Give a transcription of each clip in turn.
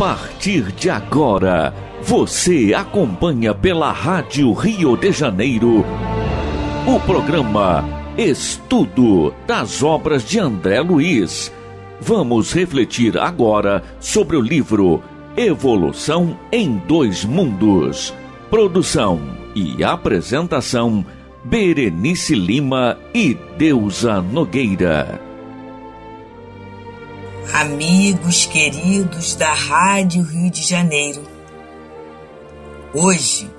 partir de agora, você acompanha pela Rádio Rio de Janeiro o programa Estudo das obras de André Luiz. Vamos refletir agora sobre o livro Evolução em Dois Mundos. Produção e apresentação Berenice Lima e Deusa Nogueira. Amigos queridos da Rádio Rio de Janeiro, hoje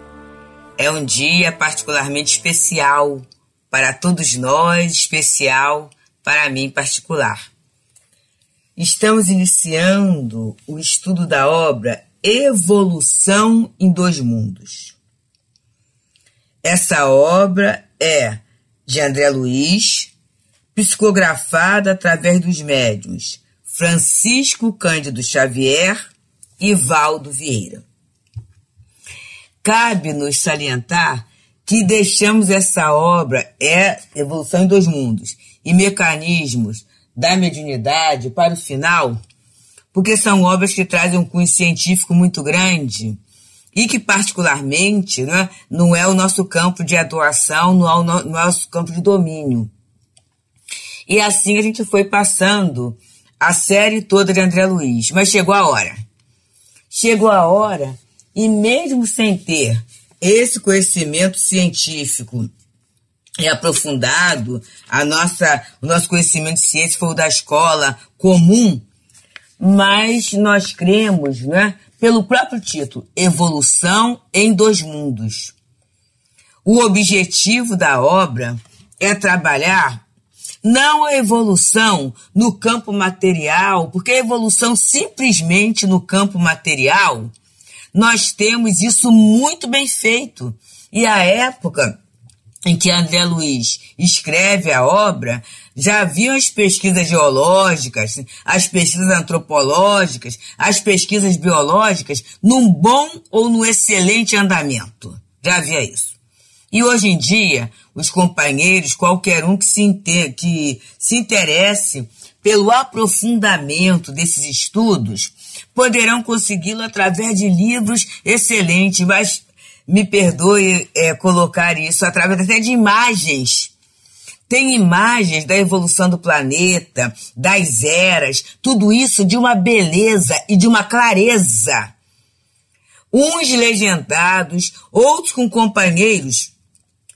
é um dia particularmente especial para todos nós, especial para mim em particular. Estamos iniciando o estudo da obra Evolução em Dois Mundos. Essa obra é de André Luiz, psicografada através dos médiuns Francisco Cândido Xavier e Valdo Vieira. Cabe-nos salientar que deixamos essa obra, é Evolução em Dois Mundos, e Mecanismos da Mediunidade para o final, porque são obras que trazem um cunho científico muito grande e que, particularmente, né, não é o nosso campo de atuação, não é o no, nosso campo de domínio. E assim a gente foi passando a série toda de André Luiz, mas chegou a hora. Chegou a hora, e mesmo sem ter esse conhecimento científico e aprofundado, a nossa, o nosso conhecimento de ciência foi o da escola comum, mas nós cremos, né, pelo próprio título, Evolução em Dois Mundos. O objetivo da obra é trabalhar não a evolução no campo material, porque a evolução simplesmente no campo material, nós temos isso muito bem feito. E a época em que André Luiz escreve a obra, já haviam as pesquisas geológicas, as pesquisas antropológicas, as pesquisas biológicas num bom ou no excelente andamento. Já havia isso. E hoje em dia, os companheiros, qualquer um que se, que se interesse pelo aprofundamento desses estudos, poderão consegui-lo através de livros excelentes, mas me perdoe é, colocar isso, através até de imagens. Tem imagens da evolução do planeta, das eras, tudo isso de uma beleza e de uma clareza. Uns legendados, outros com companheiros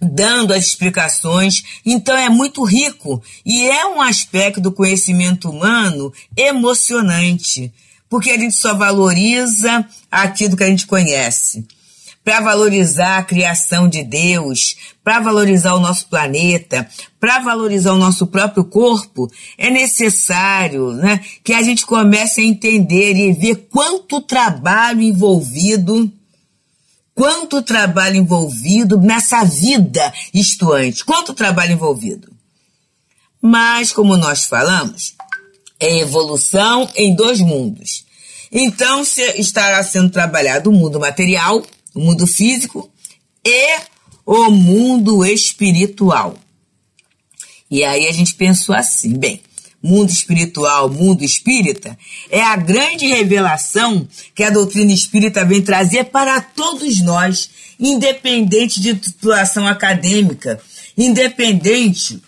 dando as explicações. Então é muito rico e é um aspecto do conhecimento humano emocionante, porque a gente só valoriza aquilo que a gente conhece. Para valorizar a criação de Deus, para valorizar o nosso planeta, para valorizar o nosso próprio corpo, é necessário né, que a gente comece a entender e ver quanto trabalho envolvido Quanto trabalho envolvido nessa vida estuante? Quanto trabalho envolvido? Mas, como nós falamos, é evolução em dois mundos. Então, estará sendo trabalhado o mundo material, o mundo físico e o mundo espiritual. E aí a gente pensou assim, bem, mundo espiritual, mundo espírita, é a grande revelação que a doutrina espírita vem trazer para todos nós, independente de titulação acadêmica, independente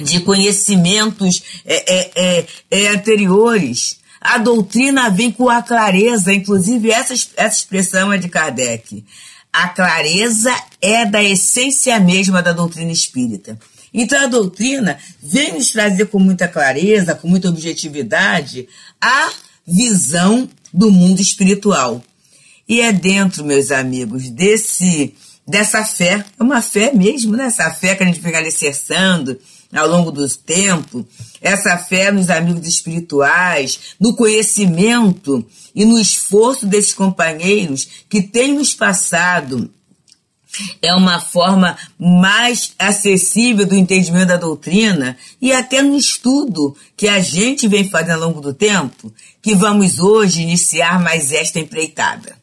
de conhecimentos é, é, é, é, anteriores. A doutrina vem com a clareza, inclusive essa, essa expressão é de Kardec. A clareza é da essência mesma da doutrina espírita. Então a doutrina vem nos trazer com muita clareza, com muita objetividade, a visão do mundo espiritual. E é dentro, meus amigos, desse dessa fé, é uma fé mesmo, né? Essa fé que a gente fica alicerçando ao longo do tempo, essa fé nos amigos espirituais, no conhecimento e no esforço desses companheiros que têm nos passado é uma forma mais acessível do entendimento da doutrina e até no estudo que a gente vem fazendo ao longo do tempo, que vamos hoje iniciar mais esta empreitada.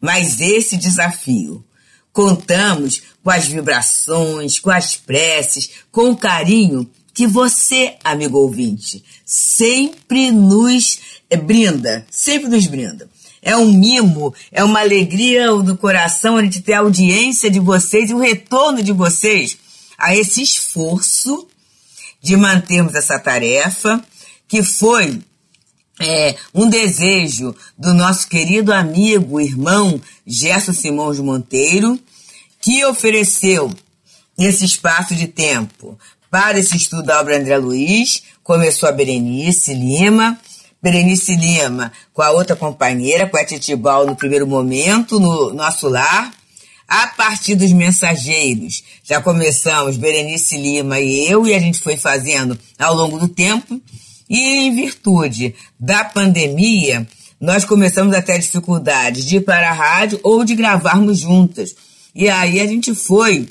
Mas esse desafio. Contamos com as vibrações, com as preces, com o carinho que você, amigo ouvinte, sempre nos brinda, sempre nos brinda. É um mimo, é uma alegria do coração gente ter a audiência de vocês e o retorno de vocês a esse esforço de mantermos essa tarefa, que foi é, um desejo do nosso querido amigo, irmão Gerson Simões Monteiro, que ofereceu esse espaço de tempo para esse estudo da obra André Luiz. Começou a Berenice Lima, Berenice Lima com a outra companheira, com a Titibal no primeiro momento, no nosso lar. A partir dos mensageiros, já começamos Berenice Lima e eu, e a gente foi fazendo ao longo do tempo. E em virtude da pandemia, nós começamos a ter dificuldades de ir para a rádio ou de gravarmos juntas. E aí a gente foi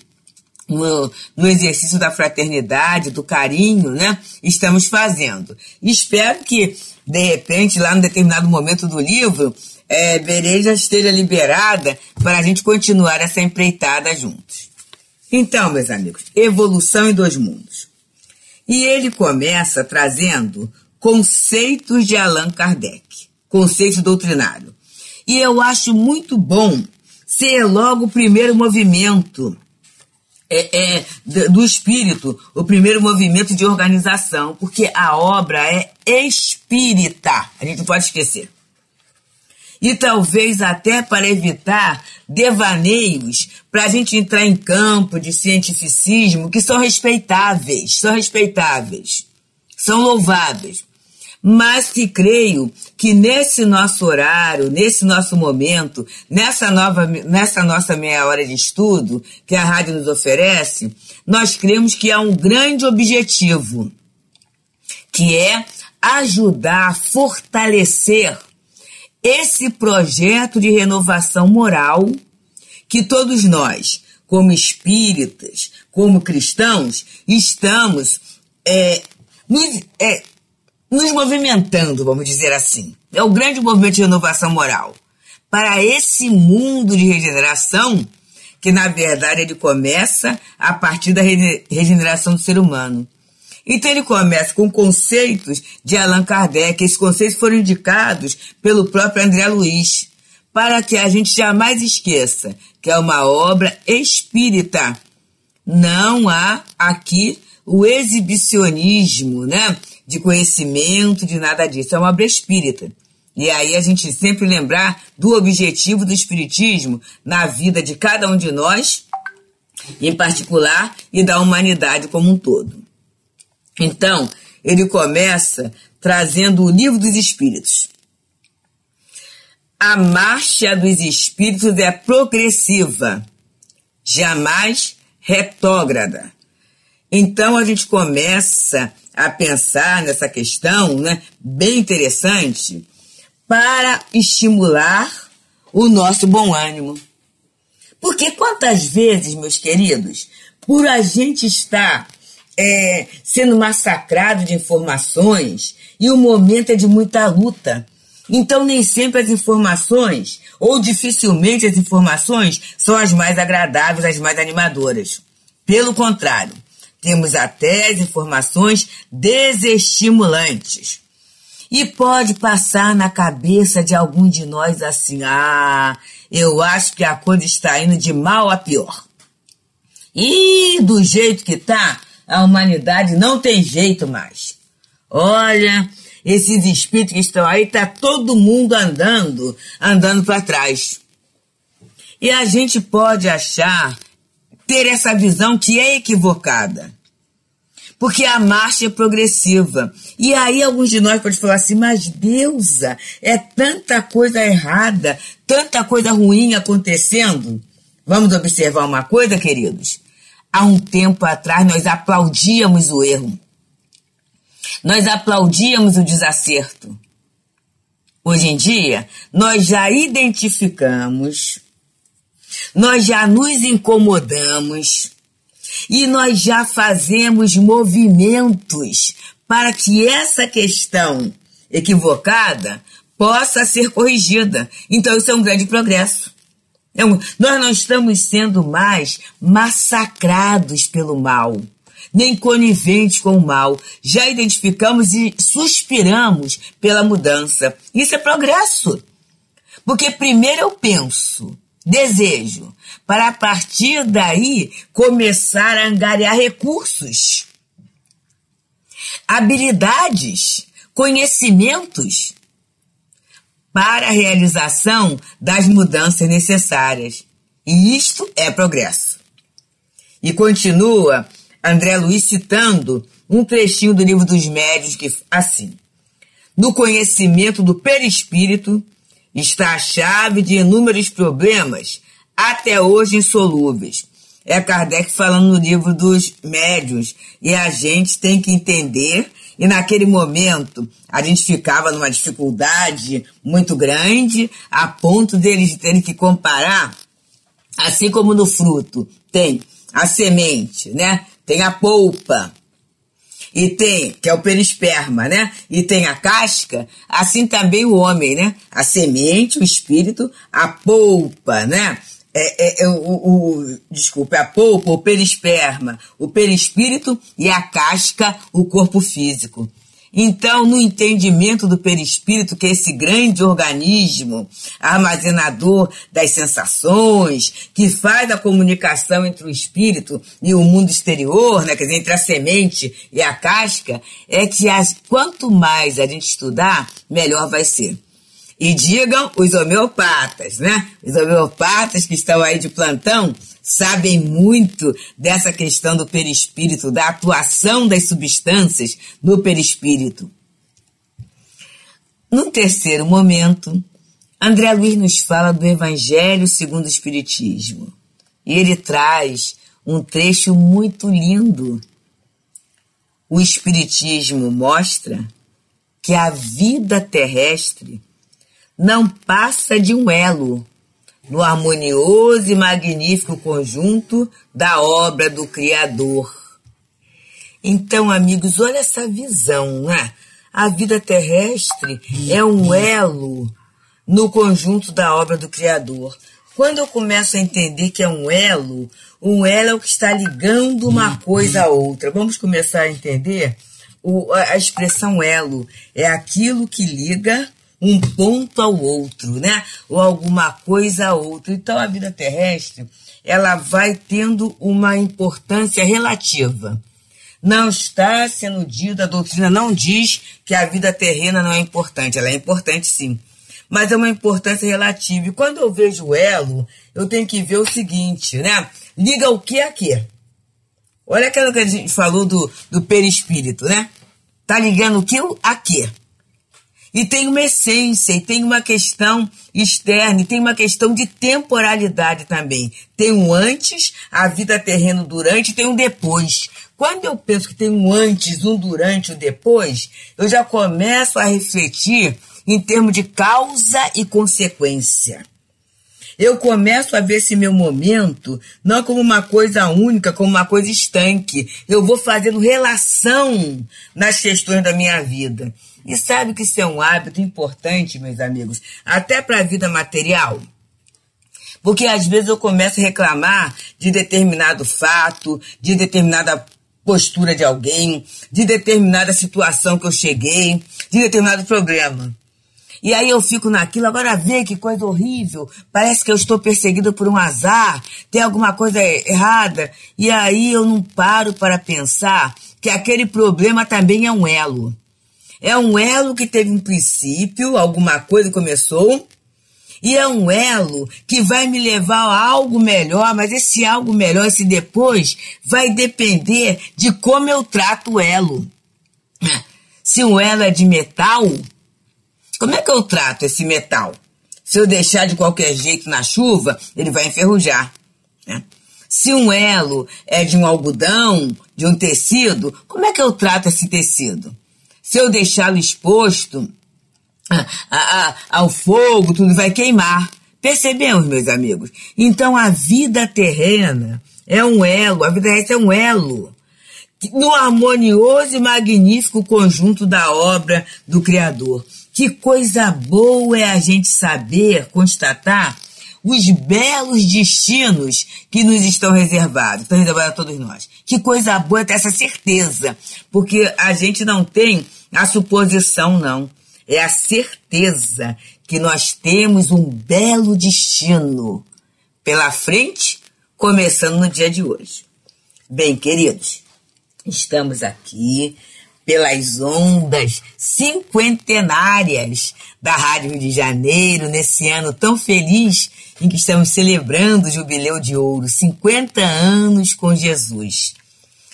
no, no, exercício da fraternidade, do carinho, né? Estamos fazendo. Espero que, de repente, lá no determinado momento do livro, é, Bereja esteja liberada para a gente continuar essa empreitada juntos. Então, meus amigos, evolução em dois mundos. E ele começa trazendo conceitos de Allan Kardec, conceito doutrinário. E eu acho muito bom ser logo o primeiro movimento é, é, do espírito, o primeiro movimento de organização, porque a obra é espírita, a gente não pode esquecer. E talvez até para evitar devaneios, para a gente entrar em campo de cientificismo que são respeitáveis, são respeitáveis, são louváveis. Mas que creio que nesse nosso horário, nesse nosso momento, nessa, nova, nessa nossa meia hora de estudo que a rádio nos oferece, nós cremos que há um grande objetivo, que é ajudar a fortalecer esse projeto de renovação moral que todos nós, como espíritas, como cristãos, estamos é, nos, é, nos movimentando, vamos dizer assim. É o grande movimento de renovação moral. Para esse mundo de regeneração, que na verdade ele começa a partir da regeneração do ser humano. Então ele começa com conceitos de Allan Kardec. Esses conceitos foram indicados pelo próprio André Luiz, para que a gente jamais esqueça que é uma obra espírita. Não há aqui o exibicionismo, né? De conhecimento, de nada disso. É uma obra espírita. E aí a gente sempre lembrar do objetivo do Espiritismo na vida de cada um de nós, em particular, e da humanidade como um todo. Então, ele começa trazendo o livro dos Espíritos. A marcha dos espíritos é progressiva, jamais retrógrada. Então a gente começa a pensar nessa questão, né, bem interessante, para estimular o nosso bom ânimo. Porque quantas vezes, meus queridos, por a gente estar é, sendo massacrado de informações e o momento é de muita luta. Então, nem sempre as informações, ou dificilmente as informações, são as mais agradáveis, as mais animadoras. Pelo contrário, temos até as informações desestimulantes. E pode passar na cabeça de algum de nós assim: ah, eu acho que a coisa está indo de mal a pior. E do jeito que tá, a humanidade não tem jeito mais. Olha, esses espíritos que estão aí, tá todo mundo andando, andando para trás. E a gente pode achar, ter essa visão que é equivocada. Porque a marcha é progressiva. E aí alguns de nós podem falar assim, mas deusa, é tanta coisa errada, tanta coisa ruim acontecendo. Vamos observar uma coisa, queridos? Há um tempo atrás nós aplaudíamos o erro. Nós aplaudíamos o desacerto. Hoje em dia, nós já identificamos, nós já nos incomodamos e nós já fazemos movimentos para que essa questão equivocada possa ser corrigida. Então, isso é um grande progresso. Nós não estamos sendo mais massacrados pelo mal. nem coniventes com o mal. Já identificamos e suspiramos pela mudança. Isso é progresso. Porque primeiro eu penso, desejo, para a partir daí começar a angariar recursos, habilidades, conhecimentos para a realização das mudanças necessárias. E isto é progresso. E continua André Luiz citando um trechinho do livro dos médios que assim: No conhecimento do perispírito está a chave de inúmeros problemas até hoje insolúveis. É Kardec falando no livro dos médios e a gente tem que entender e naquele momento a gente ficava numa dificuldade muito grande, a ponto deles terem que comparar, assim como no fruto tem a semente, né? Tem a polpa, e tem, que é o perisperma, né? E tem a casca, assim também o homem, né? A semente, o espírito, a polpa, né? É, é, é, o, o, desculpa, a polpa, o perisperma, o perispírito e a casca, o corpo físico. Então, no entendimento do perispírito, que é esse grande organismo armazenador das sensações, que faz a comunicação entre o espírito e o mundo exterior, né, quer dizer, entre a semente e a casca, é que as, quanto mais a gente estudar, melhor vai ser. E digam os homeopatas, né? Os homeopatas que estão aí de plantão sabem muito dessa questão do perispírito, da atuação das substâncias no perispírito. No terceiro momento, André Luiz nos fala do Evangelho segundo o Espiritismo. E ele traz um trecho muito lindo. O Espiritismo mostra que a vida terrestre não passa de um elo no harmonioso e magnífico conjunto da obra do Criador. Então, amigos, olha essa visão, né? A vida terrestre é um elo no conjunto da obra do Criador. Quando eu começo a entender que é um elo, um elo é o que está ligando uma coisa a outra. Vamos começar a entender? O, a expressão elo é aquilo que liga um ponto ao outro, né? Ou alguma coisa a outra. Então a vida terrestre, ela vai tendo uma importância relativa. Não está sendo dito, a doutrina não diz que a vida terrena não é importante. Ela é importante sim. Mas é uma importância relativa. E quando eu vejo elo, eu tenho que ver o seguinte, né? Liga o que a quê? Olha aquilo que a gente falou do, do perispírito, né? Tá ligando o que a quê? E tem uma essência, e tem uma questão externa, e tem uma questão de temporalidade também. Tem um antes, a vida terrena durante, e tem um depois. Quando eu penso que tem um antes, um durante, um depois, eu já começo a refletir em termos de causa e consequência. Eu começo a ver esse meu momento não como uma coisa única, como uma coisa estanque. Eu vou fazendo relação nas questões da minha vida. E sabe que isso é um hábito importante, meus amigos, até para a vida material? Porque às vezes eu começo a reclamar de determinado fato, de determinada postura de alguém, de determinada situação que eu cheguei, de determinado problema. E aí eu fico naquilo, agora vê que coisa horrível, parece que eu estou perseguido por um azar, tem alguma coisa errada, e aí eu não paro para pensar que aquele problema também é um elo. É um elo que teve um princípio, alguma coisa começou, e é um elo que vai me levar a algo melhor, mas esse algo melhor, esse depois, vai depender de como eu trato o elo. Se um elo é de metal, como é que eu trato esse metal? Se eu deixar de qualquer jeito na chuva, ele vai enferrujar. Né? Se um elo é de um algodão, de um tecido, como é que eu trato esse tecido? Se eu deixá-lo exposto a, a, a, ao fogo, tudo vai queimar. Percebemos, meus amigos? Então a vida terrena é um elo, a vida terrestre é um elo no harmonioso e magnífico conjunto da obra do Criador. Que coisa boa é a gente saber, constatar os belos destinos que nos estão reservados, estão reservados a todos nós. Que coisa boa ter essa certeza, porque a gente não tem a suposição, não. É a certeza que nós temos um belo destino pela frente, começando no dia de hoje. Bem, queridos, estamos aqui pelas ondas cinquentenárias da Rádio Rio de Janeiro, nesse ano tão feliz em que estamos celebrando o Jubileu de Ouro, 50 anos com Jesus.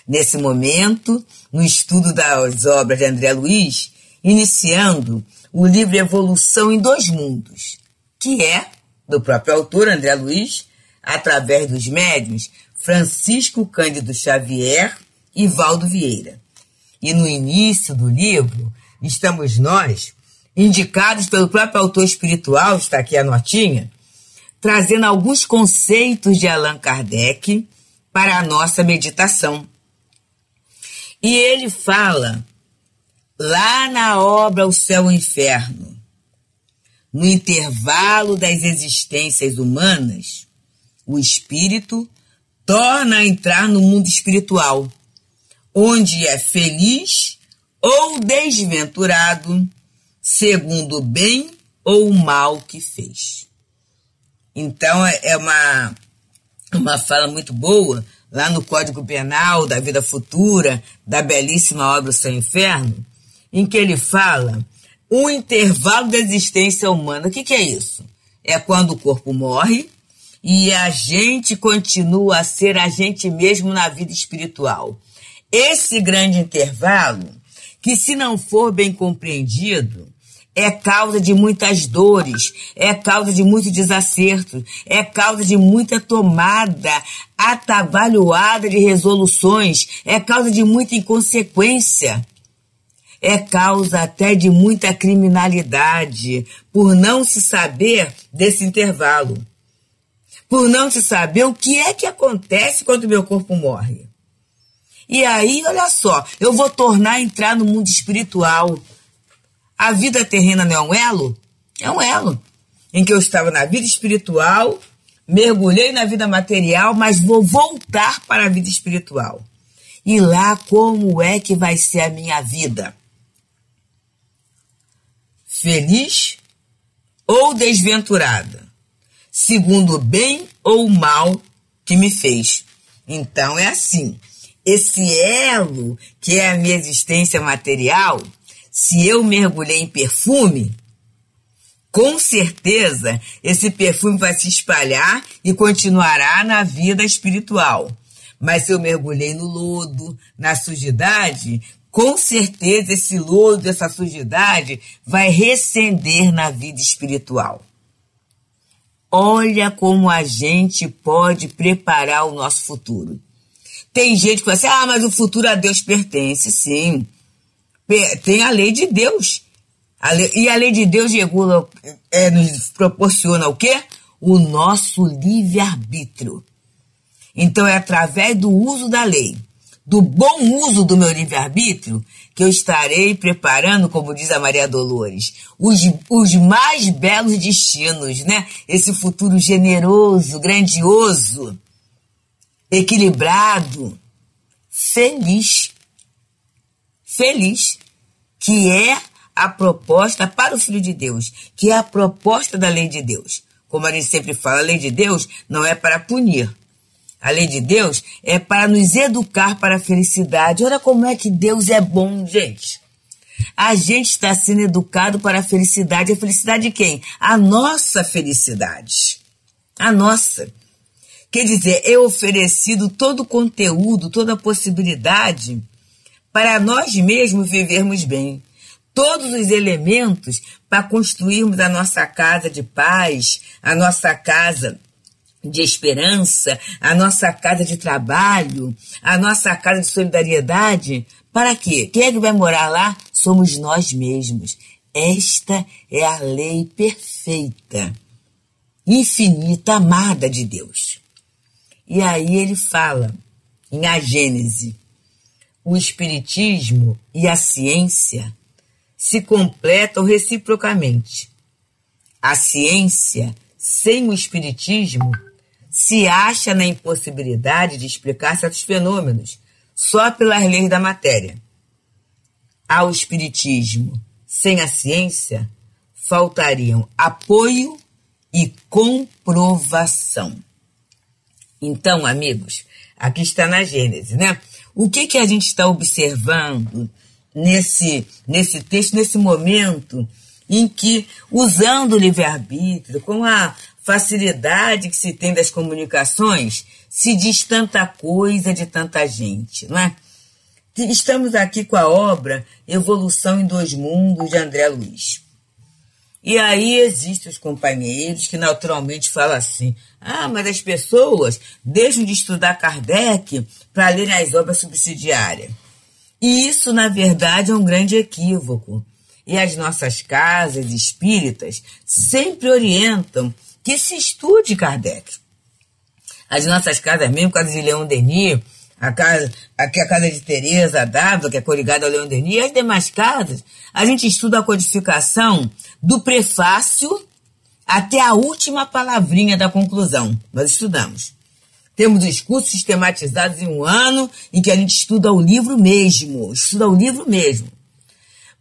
Nesse momento, no estudo das obras de André Luiz, iniciando o livro Evolução em Dois Mundos, que é do próprio autor André Luiz, através dos médios Francisco Cândido Xavier e Valdo Vieira. E no início do livro, estamos nós, indicados pelo próprio autor espiritual, está aqui a notinha, trazendo alguns conceitos de Allan Kardec para a nossa meditação. E ele fala lá na obra O Céu e o Inferno, no intervalo das existências humanas, o espírito torna a entrar no mundo espiritual onde é feliz ou desventurado, segundo o bem ou o mal que fez. Então é, é uma, uma fala muito boa lá no Código Penal da Vida Futura, da belíssima obra O Seu Inferno, em que ele fala um intervalo da existência humana. O que, que é isso? É quando o corpo morre e a gente continua a ser a gente mesmo na vida espiritual. Esse grande intervalo, que se não for bem compreendido, é causa de muitas dores, é causa de muitos desacertos, é causa de muita tomada atabalhoada de resoluções, é causa de muita inconsequência, é causa até de muita criminalidade, por não se saber desse intervalo, por não se saber o que é que acontece quando meu corpo morre. E aí, olha só, eu vou tornar a entrar no mundo espiritual. A vida terrena não é um elo? É um elo. Em que eu estava na vida espiritual, mergulhei na vida material, mas vou voltar para a vida espiritual. E lá, como é que vai ser a minha vida? Feliz ou desventurada? Segundo o bem ou o mal que me fez. Então é assim esse elo que é a minha existência material, se eu mergulhei em perfume, com certeza esse perfume vai se espalhar e continuará na vida espiritual. Mas se eu mergulhei no lodo, na sujidade, com certeza esse lodo, essa sujidade vai recender na vida espiritual. Olha como a gente pode preparar o nosso futuro. Tem gente que fala assim, ah, mas o futuro a Deus pertence. Sim, tem a lei de Deus. A lei, e a lei de Deus regula, é, nos proporciona o quê? O nosso livre-arbítrio. Então é através do uso da lei, do bom uso do meu livre-arbítrio, que eu estarei preparando, como diz a Maria Dolores, os, os mais belos destinos, né? Esse futuro generoso, grandioso equilibrado, feliz. Feliz, que é a proposta para o Filho de Deus, que é a proposta da lei de Deus. Como a gente sempre fala, a lei de Deus não é para punir. A lei de Deus é para nos educar para a felicidade. Olha como é que Deus é bom, gente. A gente está sendo educado para a felicidade. A felicidade de quem? A nossa felicidade. A nossa. Quer dizer, é oferecido todo o conteúdo, toda a possibilidade para nós mesmos vivermos bem. Todos os elementos para construirmos a nossa casa de paz, a nossa casa de esperança, a nossa casa de trabalho, a nossa casa de solidariedade. Para quê? Quem é que vai morar lá? Somos nós mesmos. Esta é a lei perfeita, infinita, amada de Deus. E aí ele fala, em A Gênese, o Espiritismo e a ciência se completam reciprocamente. A ciência sem o Espiritismo se acha na impossibilidade de explicar certos fenômenos só pelas leis da matéria. Ao Espiritismo sem a ciência, faltariam apoio e comprovação. Então, amigos, aqui está na Gênesis, né? O que, que a gente está observando nesse, nesse texto, nesse momento em que, usando o livre-arbítrio, com a facilidade que se tem das comunicações, se diz tanta coisa de tanta gente, não é? Estamos aqui com a obra Evolução em Dois Mundos, de André Luiz. E aí existem os companheiros que naturalmente falam assim: ah, mas as pessoas deixam de estudar Kardec para lerem as obras subsidiárias. E isso, na verdade, é um grande equívoco. E as nossas casas espíritas sempre orientam que se estude Kardec. As nossas casas, mesmo casa de Leão Denis, a casa, aqui a casa de Teresa Dávila, que é coligada ao Leão Denis, e as demais casas, a gente estuda a codificação do prefácio até a última palavrinha da conclusão. Nós estudamos. Temos os cursos sistematizados em um ano em que a gente estuda o livro mesmo, estuda o livro mesmo.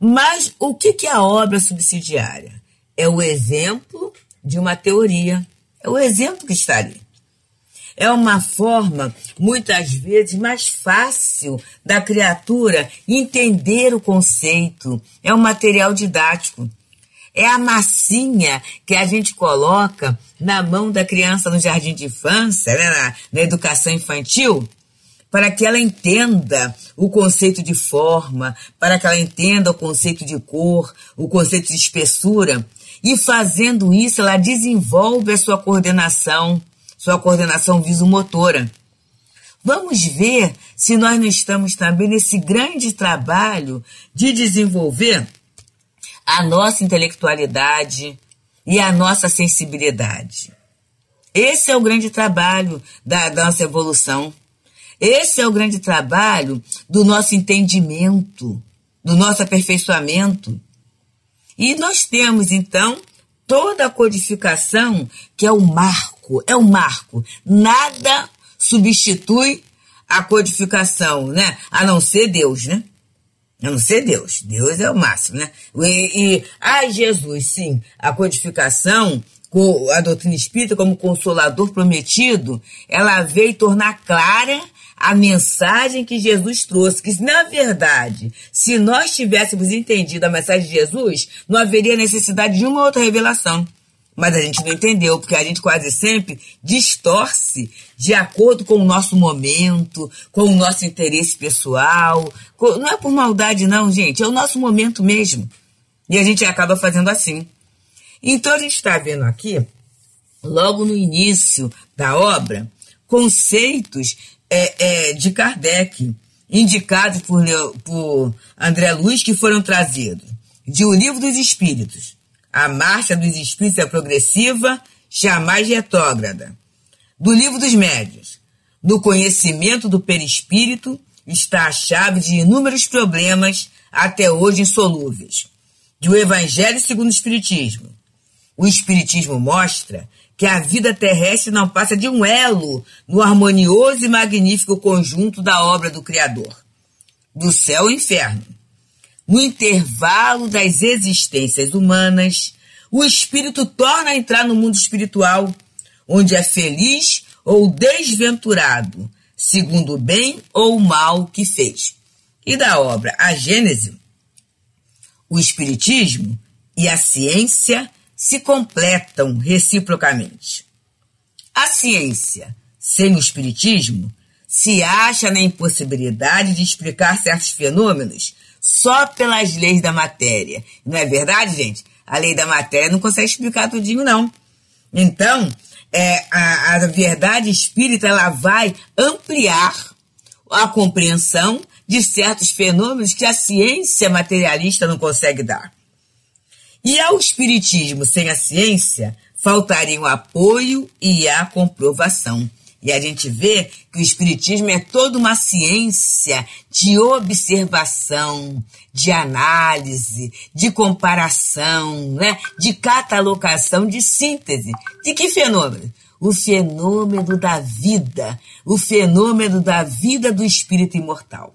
Mas o que é a obra subsidiária? É o exemplo de uma teoria. É o exemplo que está ali. É uma forma, muitas vezes, mais fácil da criatura entender o conceito. É um material didático. É a massinha que a gente coloca na mão da criança no jardim de infância, né, na, na educação infantil, para que ela entenda o conceito de forma, para que ela entenda o conceito de cor, o conceito de espessura. E fazendo isso, ela desenvolve a sua coordenação, sua coordenação visomotora. Vamos ver se nós não estamos também nesse grande trabalho de desenvolver a nossa intelectualidade e a nossa sensibilidade. Esse é o grande trabalho da, da nossa evolução. Esse é o grande trabalho do nosso entendimento, do nosso aperfeiçoamento. E nós temos, então, toda a codificação que é o marco, é o marco. Nada substitui a codificação, né? A não ser Deus, né? A não ser Deus. Deus é o máximo, né? E, e ai, Jesus, sim, a codificação, a doutrina espírita como consolador prometido, ela veio tornar clara a mensagem que Jesus trouxe, que na verdade, se nós tivéssemos entendido a mensagem de Jesus, não haveria necessidade de uma outra revelação. Mas a gente não entendeu, porque a gente quase sempre distorce de acordo com o nosso momento, com o nosso interesse pessoal. Não é por maldade, não, gente, é o nosso momento mesmo. E a gente acaba fazendo assim. Então a gente está vendo aqui, logo no início da obra, conceitos é, é, de Kardec, indicados por, por André Luiz, que foram trazidos de O Livro dos Espíritos a marcha dos espíritos é progressiva, jamais retrógrada. Do livro dos médios, no conhecimento do perispírito está a chave de inúmeros problemas até hoje insolúveis. Do Evangelho segundo o Espiritismo. O Espiritismo mostra que a vida terrestre não passa de um elo no harmonioso e magnífico conjunto da obra do Criador. Do céu ao inferno no intervalo das existências humanas, o espírito torna a entrar no mundo espiritual, onde é feliz ou desventurado, segundo o bem ou o mal que fez. E da obra A Gênese, o Espiritismo e a ciência se completam reciprocamente. A ciência, sem o Espiritismo, se acha na impossibilidade de explicar certos fenômenos só pelas leis da matéria. Não é verdade, gente? A lei da matéria não consegue explicar tudinho, não. Então, é, a, a verdade espírita ela vai ampliar a compreensão de certos fenômenos que a ciência materialista não consegue dar. E ao espiritismo sem a ciência, faltariam apoio e a comprovação. E a gente vê que o Espiritismo é toda uma ciência de observação, de análise, de comparação, né? de catalogação, de síntese. De que fenômeno? O fenômeno da vida, o fenômeno da vida do espírito imortal.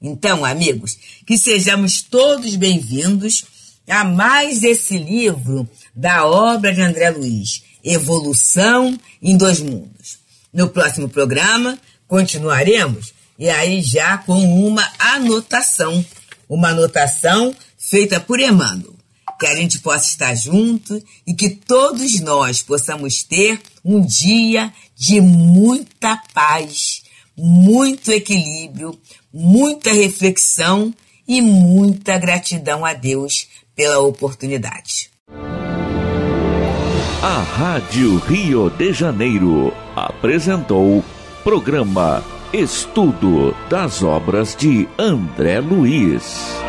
Então, amigos, que sejamos todos bem-vindos a mais esse livro da obra de André Luiz, Evolução em Dois Mundos. No próximo programa, continuaremos, e aí já com uma anotação, uma anotação feita por Emmanuel, que a gente possa estar junto e que todos nós possamos ter um dia de muita paz, muito equilíbrio, muita reflexão e muita gratidão a Deus pela oportunidade. A Rádio Rio de Janeiro apresentou programa Estudo das obras de André Luiz.